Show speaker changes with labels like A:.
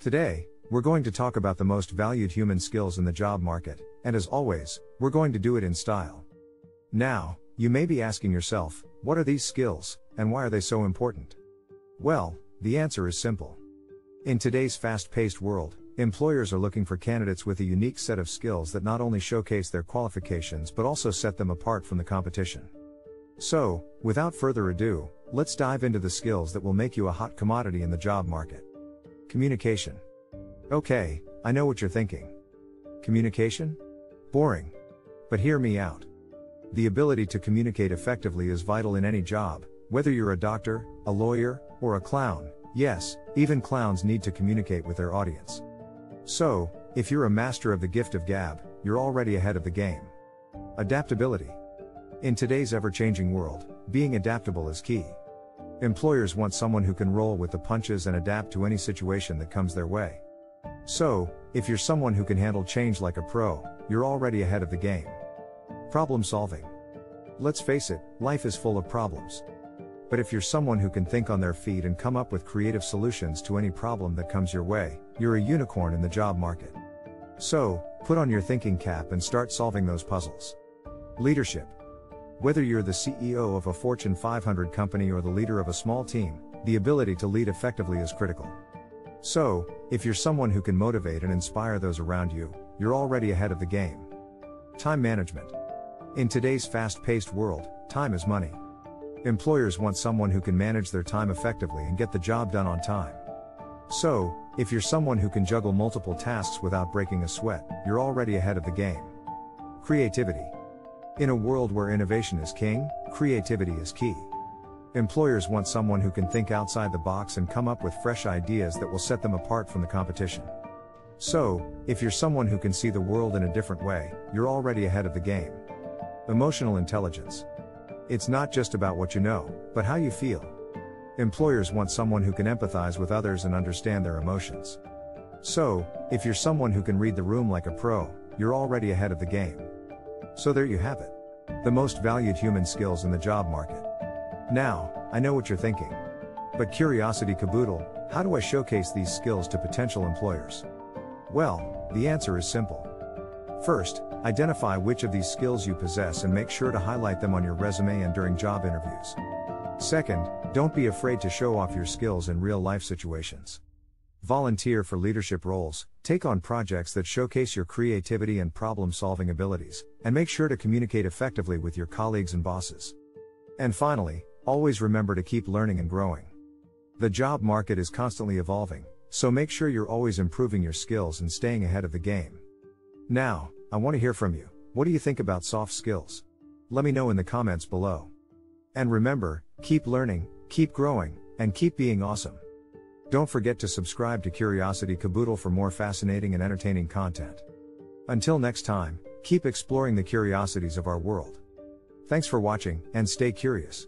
A: Today, we're going to talk about the most valued human skills in the job market, and as always, we're going to do it in style. Now, you may be asking yourself, what are these skills, and why are they so important? Well, the answer is simple. In today's fast paced world, employers are looking for candidates with a unique set of skills that not only showcase their qualifications but also set them apart from the competition. So, without further ado, let's dive into the skills that will make you a hot commodity in the job market. Communication. Okay, I know what you're thinking. Communication? Boring. But hear me out. The ability to communicate effectively is vital in any job, whether you're a doctor, a lawyer, or a clown. Yes, even clowns need to communicate with their audience. So, if you're a master of the gift of gab, you're already ahead of the game. Adaptability. In today's ever changing world, being adaptable is key. Employers want someone who can roll with the punches and adapt to any situation that comes their way. So, if you're someone who can handle change like a pro, you're already ahead of the game. Problem solving. Let's face it, life is full of problems. But if you're someone who can think on their feet and come up with creative solutions to any problem that comes your way, you're a unicorn in the job market. So, put on your thinking cap and start solving those puzzles. Leadership. Whether you're the CEO of a Fortune 500 company or the leader of a small team, the ability to lead effectively is critical. So, if you're someone who can motivate and inspire those around you, you're already ahead of the game. Time management. In today's fast paced world, time is money. Employers want someone who can manage their time effectively and get the job done on time. So, if you're someone who can juggle multiple tasks without breaking a sweat, you're already ahead of the game. Creativity. In a world where innovation is king, creativity is key. Employers want someone who can think outside the box and come up with fresh ideas that will set them apart from the competition. So, if you're someone who can see the world in a different way, you're already ahead of the game. Emotional intelligence. It's not just about what you know, but how you feel. Employers want someone who can empathize with others and understand their emotions. So, if you're someone who can read the room like a pro, you're already ahead of the game. So there you have it. The most valued human skills in the job market. Now, I know what you're thinking. But curiosity caboodle, how do I showcase these skills to potential employers? Well, the answer is simple. First, identify which of these skills you possess and make sure to highlight them on your resume and during job interviews. Second, don't be afraid to show off your skills in real life situations. Volunteer for leadership roles, take on projects that showcase your creativity and problem solving abilities, and make sure to communicate effectively with your colleagues and bosses. And finally, always remember to keep learning and growing. The job market is constantly evolving, so make sure you're always improving your skills and staying ahead of the game. Now, I want to hear from you. What do you think about soft skills? Let me know in the comments below. And remember, keep learning, keep growing, and keep being awesome. Don't forget to subscribe to Curiosity Caboodle for more fascinating and entertaining content. Until next time, keep exploring the curiosities of our world. Thanks for watching, and stay curious.